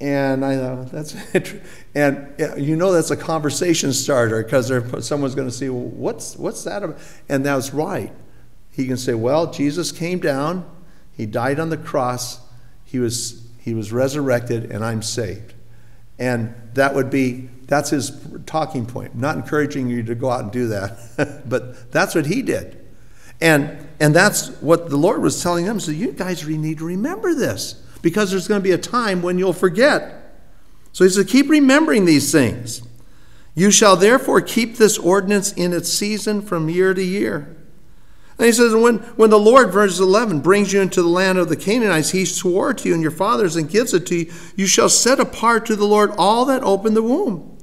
And I thought, that's. <laughs> And you know that's a conversation starter because someone's going to say, well, what's, what's that about? And that's right. He can say, well, Jesus came down, he died on the cross, he was, he was resurrected, and I'm saved. And that would be, that's his talking point. not encouraging you to go out and do that, <laughs> but that's what he did. And, and that's what the Lord was telling them. So you guys need to remember this because there's going to be a time when you'll forget. So he says, Keep remembering these things. You shall therefore keep this ordinance in its season from year to year. And he says, when, when the Lord, verse 11, brings you into the land of the Canaanites, he swore to you and your fathers and gives it to you, you shall set apart to the Lord all that open the womb.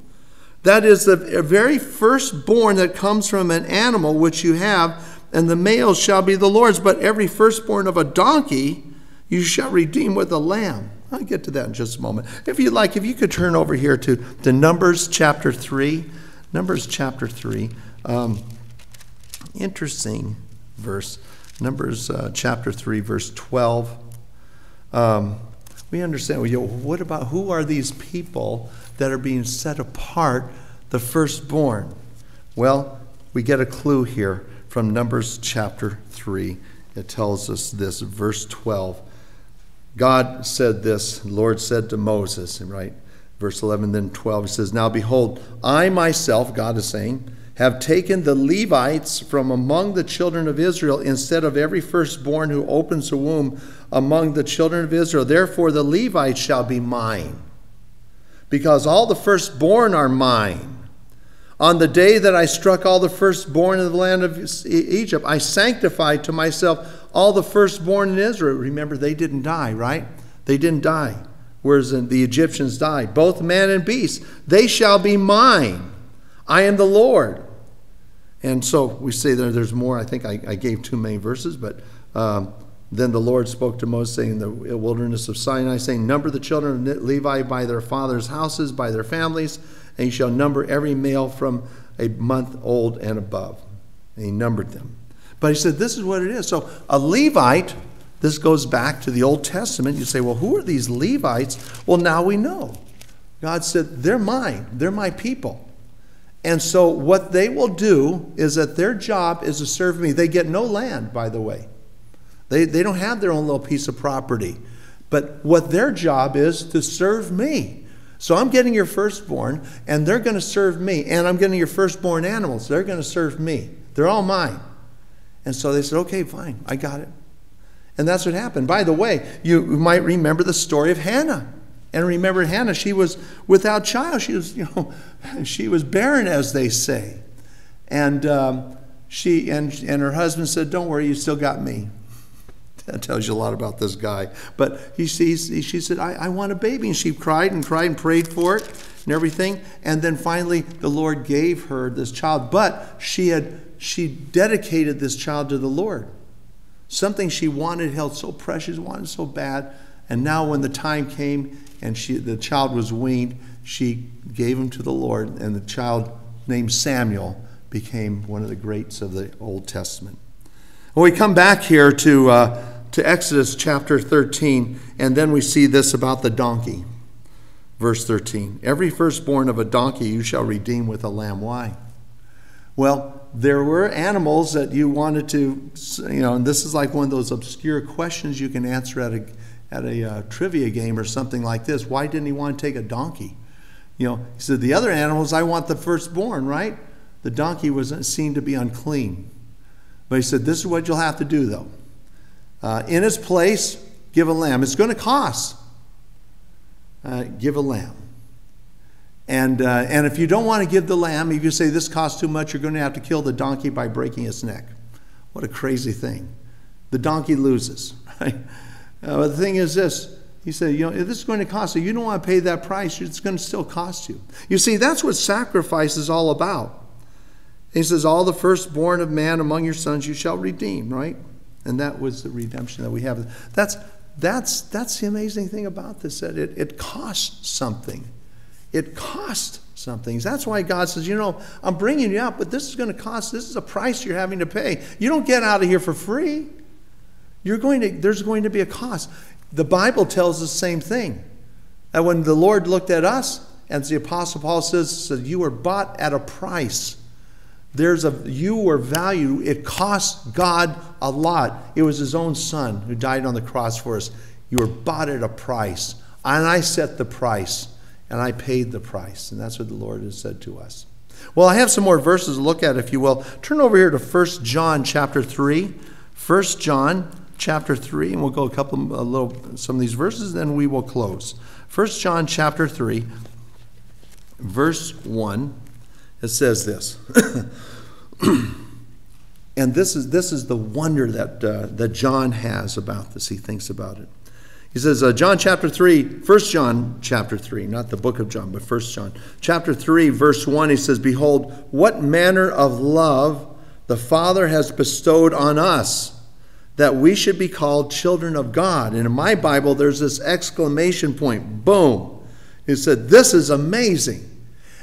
That is the very firstborn that comes from an animal which you have, and the male shall be the Lord's. But every firstborn of a donkey you shall redeem with a lamb. I'll get to that in just a moment. If you like, if you could turn over here to, to Numbers chapter 3. Numbers chapter 3. Um, interesting verse. Numbers uh, chapter 3, verse 12. Um, we understand, well, what about who are these people that are being set apart, the firstborn? Well, we get a clue here from Numbers chapter 3. It tells us this, verse 12. God said this, the Lord said to Moses, right? Verse 11, then 12, he says, Now behold, I myself, God is saying, have taken the Levites from among the children of Israel instead of every firstborn who opens a womb among the children of Israel. Therefore, the Levites shall be mine, because all the firstborn are mine. On the day that I struck all the firstborn in the land of Egypt, I sanctified to myself all the firstborn in Israel. Remember, they didn't die, right? They didn't die, whereas the Egyptians died. Both man and beast, they shall be mine. I am the Lord. And so we say there, there's more. I think I, I gave too many verses, but um, then the Lord spoke to Moses, saying, in the wilderness of Sinai, saying, Number the children of Levi by their fathers' houses, by their families, and you shall number every male from a month old and above. And he numbered them. But he said, this is what it is. So a Levite, this goes back to the Old Testament. You say, well, who are these Levites? Well, now we know. God said, they're mine, they're my people. And so what they will do is that their job is to serve me. They get no land, by the way. They, they don't have their own little piece of property. But what their job is to serve me. So I'm getting your firstborn, and they're going to serve me. And I'm getting your firstborn animals. They're going to serve me. They're all mine. And so they said, okay, fine, I got it. And that's what happened. By the way, you might remember the story of Hannah. And remember Hannah, she was without child. She was, you know, <laughs> she was barren, as they say. And um, she and, and her husband said, Don't worry, you still got me. <laughs> That tells you a lot about this guy. But he sees, she said, I, I want a baby. And she cried and cried and prayed for it and everything. And then finally, the Lord gave her this child. But she had she dedicated this child to the Lord. Something she wanted, held so precious, wanted so bad. And now, when the time came and she, the child was weaned, she gave him to the Lord, and the child named Samuel became one of the greats of the Old Testament. When we come back here to, uh, to Exodus chapter 13, and then we see this about the donkey. Verse 13 Every firstborn of a donkey you shall redeem with a lamb. Why? Well, there were animals that you wanted to, you know, and this is like one of those obscure questions you can answer at a, at a uh, trivia game or something like this. Why didn't he want to take a donkey? You know, he said, the other animals, I want the firstborn, right? The donkey was seen to be unclean. But he said, this is what you'll have to do, though. Uh, in its place, give a lamb. It's going to cost. Uh, give a lamb. And, uh, and if you don't want to give the lamb, if you say this costs too much, you're going to have to kill the donkey by breaking its neck. What a crazy thing. The donkey loses, <laughs> right? Uh, but the thing is this he said, you know, if this is going to cost you, you don't want to pay that price, it's going to still cost you. You see, that's what sacrifice is all about. He says, All the firstborn of man among your sons you shall redeem, right? And that was the redemption that we have. That's, that's, that's the amazing thing about this, that it, it costs something. It costs something. That's why God says, you know, I'm bringing you out, but this is going to cost, this is a price you're having to pay. You don't get out of here for free. You're going to, there's going to be a cost. The Bible tells the same thing. That when the Lord looked at us, as the Apostle Paul says, said, you were bought at a price. There's a you were valued. It cost God a lot. It was his own son who died on the cross for us. You were bought at a price. And I set the price and I paid the price. And that's what the Lord has said to us. Well, I have some more verses to look at, if you will. Turn over here to 1 John chapter 3. 1 John chapter 3, and we'll go a couple a little some of these verses, then we will close. 1 John chapter 3, verse 1, it says this. <clears throat> and this is this is the wonder that uh, that John has about this. He thinks about it. He says, uh, John chapter 3, 1 John chapter 3, not the book of John, but 1 John. Chapter 3, verse 1, he says, Behold, what manner of love the Father has bestowed on us, that we should be called children of God. And in my Bible, there's this exclamation point, boom. He said, This is amazing.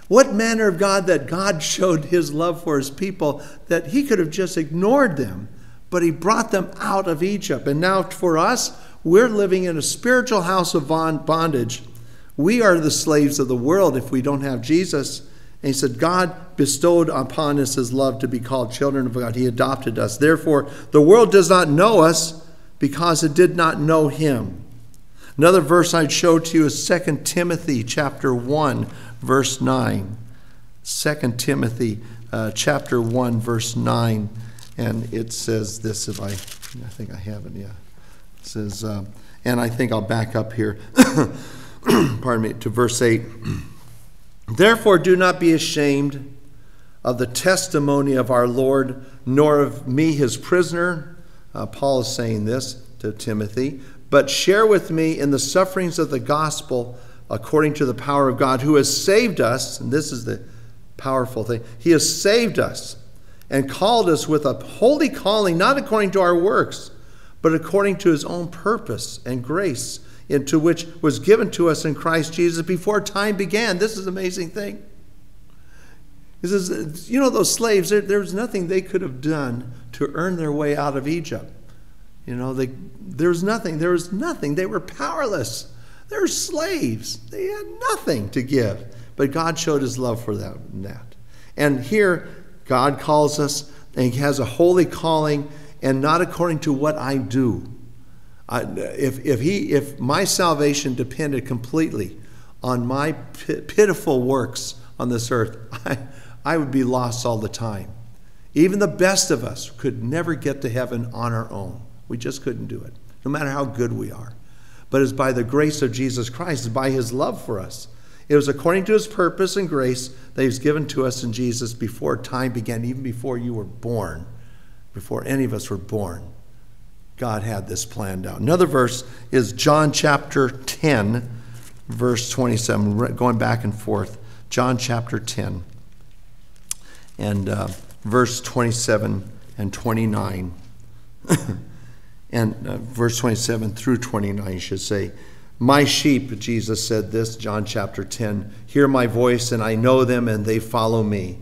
What manner of God that God <laughs> showed his love for his people that he could have just ignored them, but he brought them out of Egypt. And now for us, we're living in a spiritual house of bondage. We are the slaves of the world if we don't have Jesus. And he said, God bestowed upon us his love to be called children of God. He adopted us. Therefore, the world does not know us because it did not know him. Another verse I'd show to you is 2 Timothy chapter 1, verse 9. 2 Timothy uh, chapter 1, verse 9. And it says this, if I, I think I have it, yeah says, uh, and I think I'll back up here, <coughs> pardon me, to verse 8. Therefore, do not be ashamed of the testimony of our Lord, nor of me, his prisoner. Uh, Paul is saying this to Timothy, but share with me in the sufferings of the gospel according to the power of God, who has saved us. And this is the powerful thing He has saved us and called us with a holy calling, not according to our works but according to his own purpose and grace, into which was given to us in Christ Jesus before time began. This is an amazing thing. He says, you know, those slaves, there, there was nothing they could have done to earn their way out of Egypt. You know, they, there was nothing. There was nothing. They were powerless. They were slaves. They had nothing to give. But God showed his love for them, that. And here, God calls us, and he has a holy calling and not according to what I do. I, if, if, he, if my salvation depended completely on my pitiful works on this earth, <laughs> I, I would be lost all the time. Even the best of us could never get to heaven on our own. We just couldn't do it, no matter how good we are. But it's by the grace of Jesus Christ, it's by his love for us. It was according to his purpose and grace that he was given to us in Jesus before time began, even before you were born before any of us were born, God had this planned out. Another verse is John chapter 10, verse 27, going back and forth. John chapter 10 and uh, verse 27 and 29. <coughs> and uh, verse 27 through 29, you should say. My sheep, Jesus said this, John chapter 10, hear my voice, and I know them, and they follow me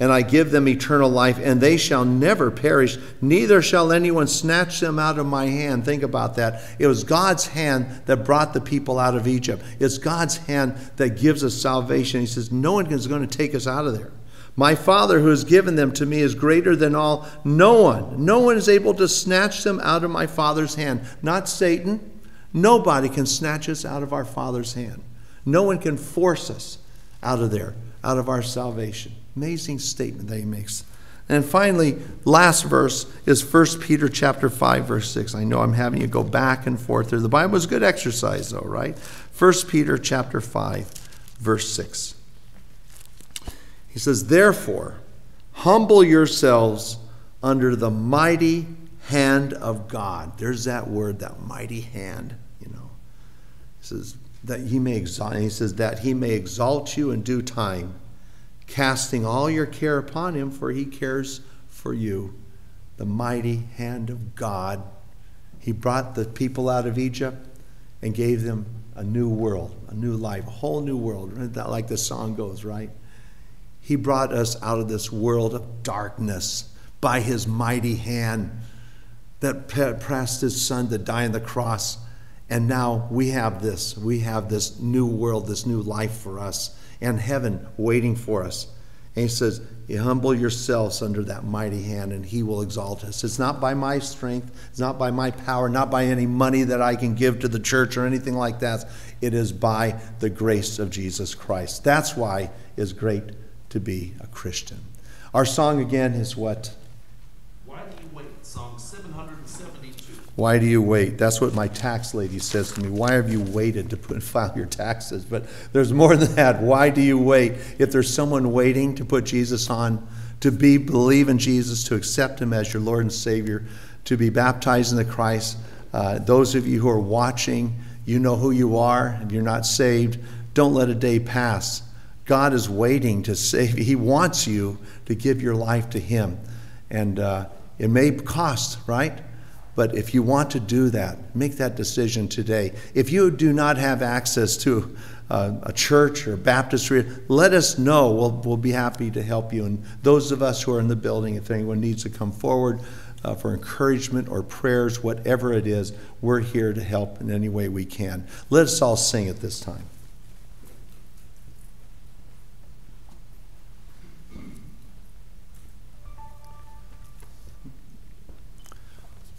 and I give them eternal life, and they shall never perish, neither shall anyone snatch them out of my hand. Think about that. It was God's hand that brought the people out of Egypt. It's God's hand that gives us salvation. He says, No one is going to take us out of there. My Father who has given them to me is greater than all. No one, no one is able to snatch them out of my Father's hand. Not Satan. Nobody can snatch us out of our Father's hand. No one can force us out of there, out of our salvation. Amazing statement that he makes. And finally, last verse is 1 Peter chapter 5 verse 6. I know I'm having you go back and forth there. The Bible is good exercise though, right? 1 Peter chapter 5 verse 6. He says, "Therefore, humble yourselves under the mighty hand of God." There's that word, that mighty hand, you know. He says that he may exalt he says that he may exalt you in due time casting all your care upon him, for he cares for you. The mighty hand of God. He brought the people out of Egypt and gave them a new world, a new life, a whole new world, like the song goes, right? He brought us out of this world of darkness by his mighty hand that pressed his son to die on the cross. And now we have this. We have this new world, this new life for us and heaven waiting for us. And he says, You humble yourselves under that mighty hand, and he will exalt us. It's not by my strength, it's not by my power, not by any money that I can give to the church or anything like that. It is by the grace of Jesus Christ. That's why it's great to be a Christian. Our song again is what? Why do you wait? That's what my tax lady says to me. Why have you waited to put, <laughs> file your taxes? But there's more than that. Why do you wait? If there's someone waiting to put Jesus on, to be believe in Jesus, to accept Him as your Lord and Savior, to be baptized in the Christ, uh, those of you who are watching, you know who you are. If you're not saved, don't let a day pass. God is waiting to save you. He wants you to give your life to Him, and uh, it may cost, right? But if you want to do that, make that decision today. If you do not have access to uh, a church or baptistry, let us know. We'll, we'll be happy to help you. And those of us who are in the building, if anyone needs to come forward uh, for encouragement or prayers, whatever it is, we're here to help in any way we can. Let us all sing at this time.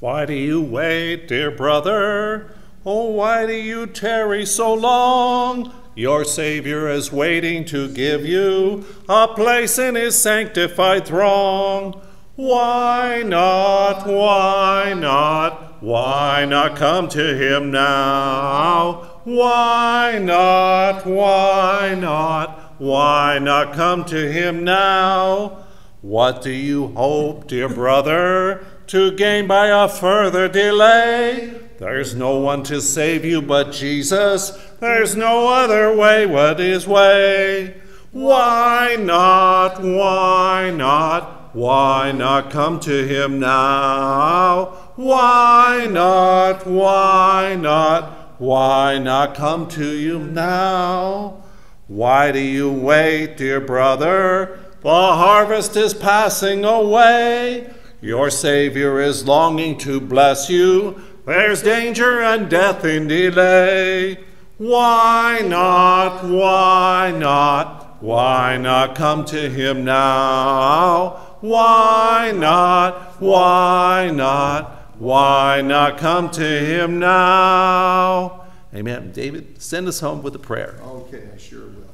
Why do you wait, dear brother? Oh, why do you tarry so long? Your Savior is waiting to give you a place in his sanctified throng. Why not? Why not? Why not come to him now? Why not? Why not? Why not come to him now? What do you hope, dear brother? To gain by a further delay. There's no one to save you but Jesus. There's no other way but his way. Why not? Why not? Why not come to him now? Why not? Why not? Why not come to you now? Why do you wait, dear brother? The harvest is passing away. Your Savior is longing to bless you. There's danger and death in delay. Why not? Why not? Why not come to him now? Why not? Why not? Why not come to him now? Amen. David, send us home with a prayer. Okay, I sure will.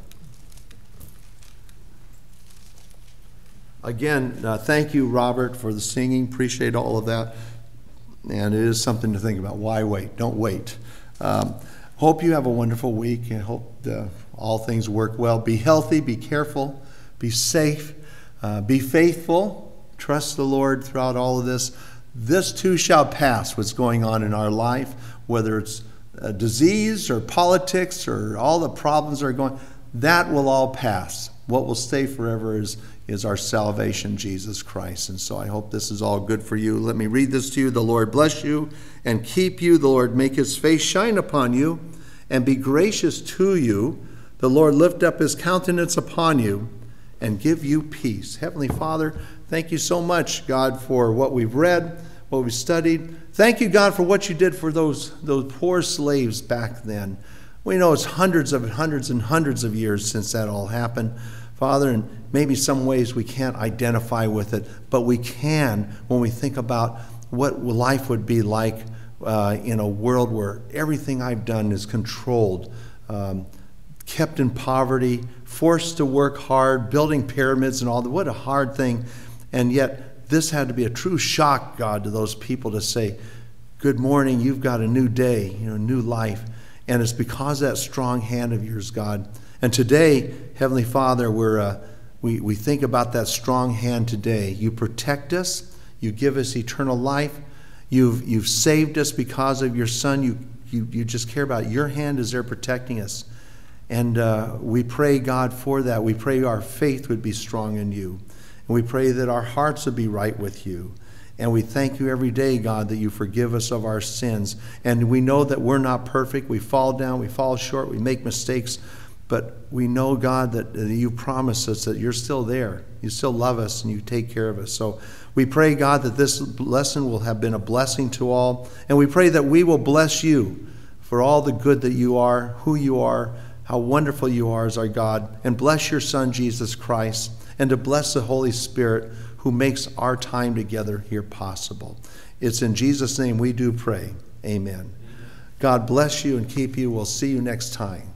Again, uh, thank you, Robert, for the singing. Appreciate all of that. And it is something to think about. Why wait? Don't wait. Um, hope you have a wonderful week and hope all things work well. Be healthy, be careful, be safe, uh, be faithful. Trust the Lord throughout all of this. This too shall pass, what's going on in our life, whether it's disease or politics or all the problems that are going, that will all pass. What will stay forever is is our salvation, Jesus Christ. And so I hope this is all good for you. Let me read this to you. The Lord bless you and keep you. The Lord make his face shine upon you and be gracious to you. The Lord lift up his countenance upon you and give you peace. Heavenly Father, thank you so much, God, for what we've read, what we've studied. Thank you, God, for what you did for those, those poor slaves back then. We know it's hundreds of hundreds and hundreds of years since that all happened. Father, and maybe some ways we can't identify with it, but we can when we think about what life would be like uh, in a world where everything I've done is controlled, um, kept in poverty, forced to work hard, building pyramids and all that. What a hard thing. And yet, this had to be a true shock, God, to those people to say, Good morning, you've got a new day, you know, new life. And it's because that strong hand of yours, God. And today, Heavenly Father, we're, uh, we, we think about that strong hand today. You protect us, you give us eternal life, you've, you've saved us because of your Son. You, you, you just care about your hand is there protecting us. And uh, we pray, God, for that. We pray our faith would be strong in you. And we pray that our hearts would be right with you. And we thank you every day, God, that you forgive us of our sins. And we know that we're not perfect. We fall down, we fall short, we make mistakes. But we know, God, that you promise us that you're still there. You still love us and you take care of us. So we pray, God, that this lesson will have been a blessing to all. And we pray that we will bless you for all the good that you are, who you are, how wonderful you are as our God. And bless your Son, Jesus Christ. And to bless the Holy Spirit who makes our time together here possible. It's in Jesus' name we do pray. Amen. God bless you and keep you. We'll see you next time.